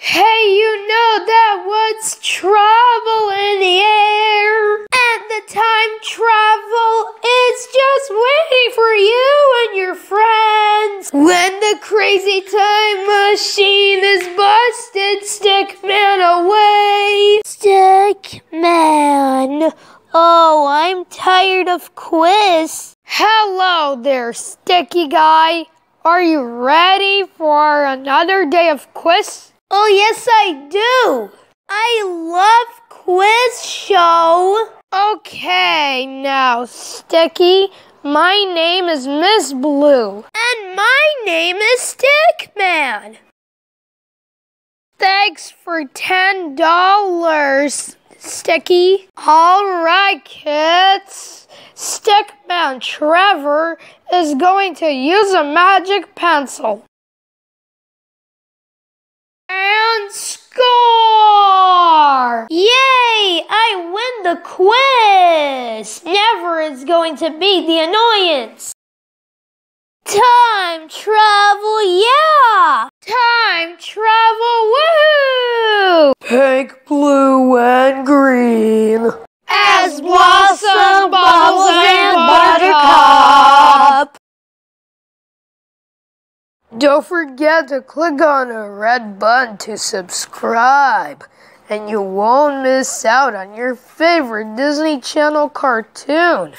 Hey, you know that what's travel in the air? And the time travel is just waiting for you and your friends. When the crazy time machine is busted, Stickman away. Stickman. Oh, I'm tired of quiz. Hello there, Sticky Guy. Are you ready for another day of quiz? Oh, yes, I do. I love quiz show. Okay, now, Sticky, my name is Miss Blue. And my name is Stickman. Thanks for $10, Sticky. All right, kids. Stickman Trevor is going to use a magic pencil. And score! Yay! I win the quiz! Never is going to be the annoyance. Time travel, yeah! Time travel, woohoo! Pink, blue, and green. As blossom, Don't forget to click on the red button to subscribe, and you won't miss out on your favorite Disney Channel cartoon.